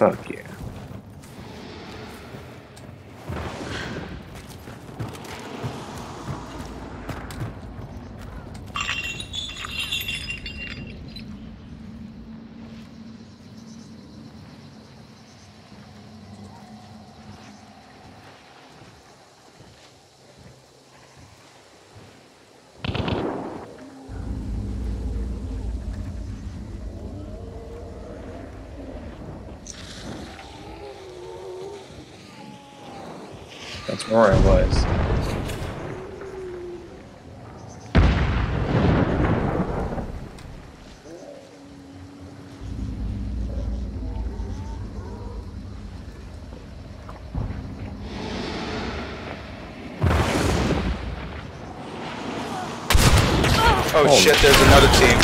Sorkin. That's where I was. Oh Holy shit, there's another team.